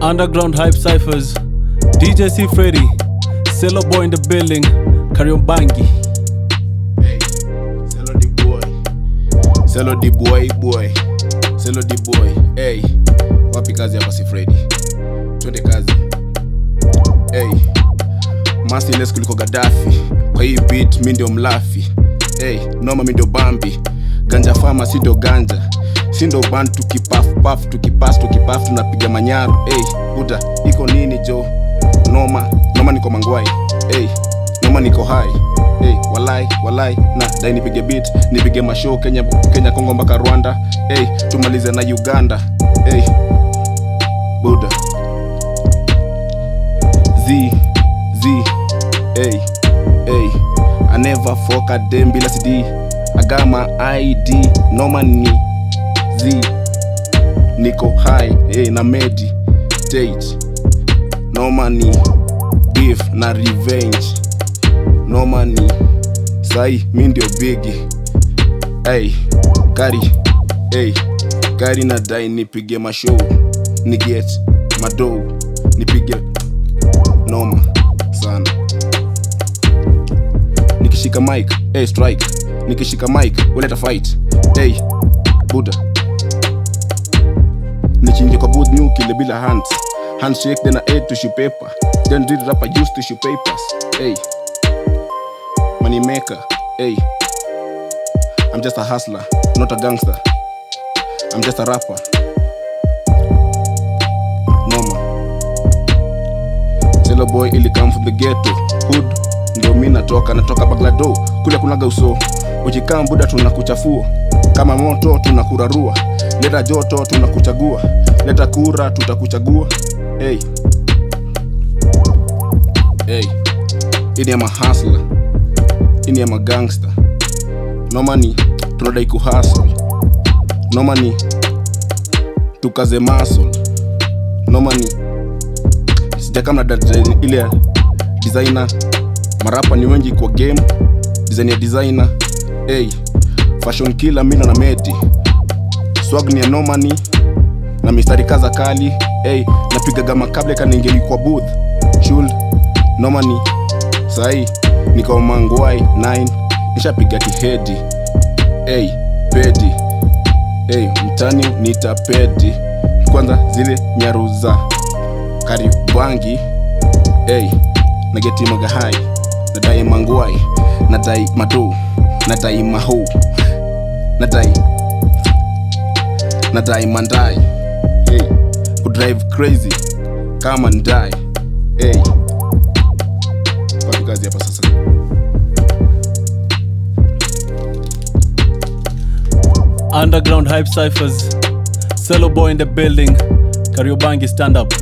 Underground Hype Cyphers, DJ C Freddy, Cello Boy in the building, Kariobangi. Hey, Cello the boy. Cello the boy boy. Cello the boy. Hey, wapi kazi hapa si Freddy? Twende kazi. Hey, Merciless kuliko Gaddafi. Kwa hii beat mi ndio mlafi. Hey, noma mi ndio Bambi. Ganja fama si ndio ganja. Si ban tukipafpaf tukipaf paf tukipas tukipaf tunapiga manyaro. Hey, buda iko nini jo? Noma, noma niko mangwai. Hey, noma niko hai. Hey, walai walai na dai nipige bit nipige mashow Kenya Kenya Kongo mpaka Rwanda. Hey, tumalize na Uganda. Hey, buda Z Z hey hey never fuck a CD my ID no money Z niko high hey na meditate. No money beef na revenge. No money sai mi ndio bigi hey kari hey kari na dai nipige mashow ni get madou nipige noma sana. Nikishika mic hey, strike. Nikishika mic uleta fight. Hey, buda nichinje kwa booth new kile bila hands. Handshake then I ate shoe paper. Then did rapper to shoe papers. Hey. Money maker. Hey. I'm just a hustler not a gangster. I'm just a rapper. Cello boy ili come from the ghetto. Hood. Ndio mi natoka natoka baglado kule kunaga uso. Ukikaa buda tunakuchafua. Kama moto tunakurarua leta joto tunakuchagua. Leta kura tutakuchagua. Hey. Hey. ini mahasla. Ini ya magangsta. Nomani tunadai kuhasl nomani tukaze masol nomani sijakamna ile ya designer. Marapa ni wengi kwa game. Design ya designer. Hey, fashion killer mina na medi swag ni ya nomani na mistari kaza kali. Hey, napigaga makable kaningeli kwa booth. Chul nomani sahi niko mangwai 9 nishapiga kihedi. Hey, pedi. Hey, mtani nitapedi kwanza zile nyaruza karibangi hey, nageti magahai. Nadai mangwai nadai mado nadai mahou nadai nadai mandai hey, kudrive crazy kama ndai hey. Hapa sasa. Underground Hype Cyphers, Cello Boy in the building, Kariobangi stand up.